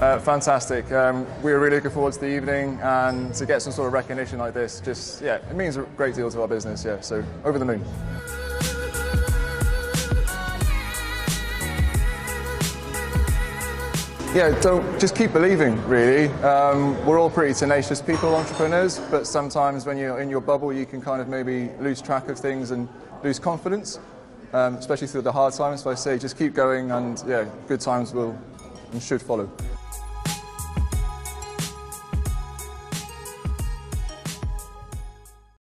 Uh, fantastic. Um, we're really looking forward to the evening and to get some sort of recognition like this. Just yeah, it means a great deal to our business. Yeah, so over the moon. Yeah, don't just keep believing. Really, um, we're all pretty tenacious people, entrepreneurs. But sometimes when you're in your bubble, you can kind of maybe lose track of things and lose confidence, um, especially through the hard times. So I say, just keep going, and yeah, good times will and should follow.